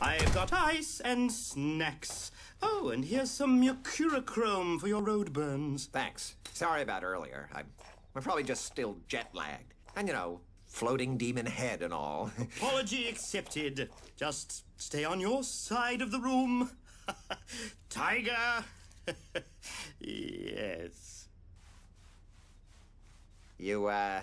I've got ice and snacks. Oh, and here's some mercurochrome for your road burns. Thanks. Sorry about earlier. I'm, I'm probably just still jet lagged. And you know, floating demon head and all. Apology accepted. Just stay on your side of the room. Tiger. yes. you, uh,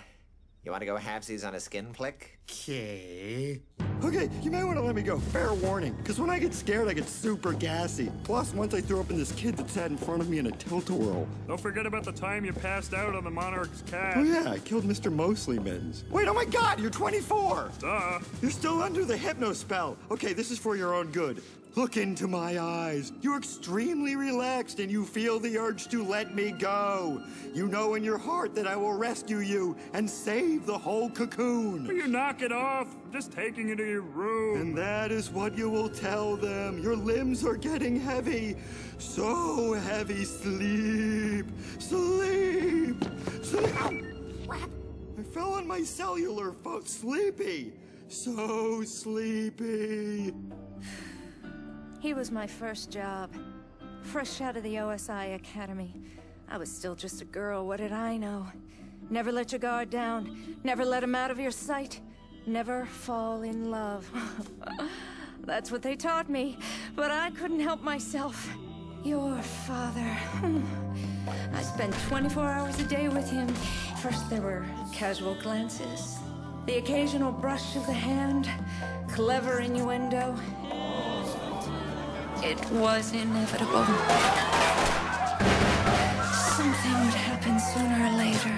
you want to go halvesies on a skin flick? Okay. Okay, you may want to let me go. Fair warning, because when I get scared, I get super gassy. Plus, once I threw up in this kid that sat in front of me in a tilt-a-whirl. Don't forget about the time you passed out on the Monarch's cat. Oh yeah, I killed Mr. Mosley Mins. Wait, oh my god, you're 24! Duh. You're still under the hypno spell. Okay, this is for your own good. Look into my eyes. You're extremely relaxed and you feel the urge to let me go. You know in your heart that I will rescue you and save the whole cocoon. Will you knock it off? I'm just taking you to your room. And that is what you will tell them. Your limbs are getting heavy. So heavy. Sleep. Sleep. Sleep. Ow! I fell on my cellular phone. Sleepy. So sleepy. He was my first job. Fresh out of the OSI Academy. I was still just a girl, what did I know? Never let your guard down. Never let him out of your sight. Never fall in love. That's what they taught me, but I couldn't help myself. Your father. I spent 24 hours a day with him. First there were casual glances, the occasional brush of the hand, clever innuendo. It was inevitable. Something would happen sooner or later.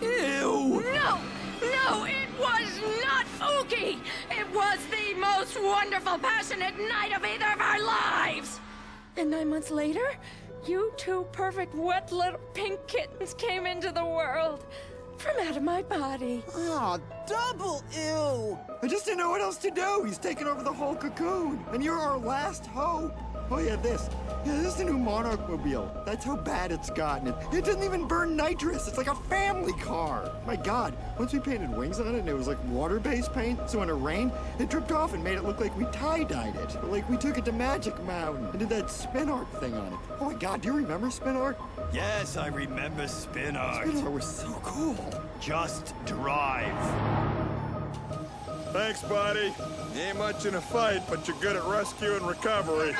Ew. No! No, it was not Oogie! It was the most wonderful, passionate night of either of our lives! And nine months later, you two perfect, wet little pink kittens came into the world. From out of my body. Oh, double ew! I just didn't know what else to do. He's taken over the whole cocoon. And you're our last hope. Oh, yeah, this. Yeah, this is the new Monarch Mobile. That's how bad it's gotten. It, it doesn't even burn nitrous. It's like a family car. My God, once we painted wings on it and it was like water-based paint, so when it rained, it dripped off and made it look like we tie-dyed it. Like we took it to Magic Mountain and did that spin art thing on it. Oh my God, do you remember spin art? Yes, I remember spin art. Spin art was so cool. Just drive. Thanks, buddy. You ain't much in a fight, but you're good at rescue and recovery.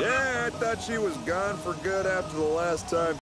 Yeah, I thought she was gone for good after the last time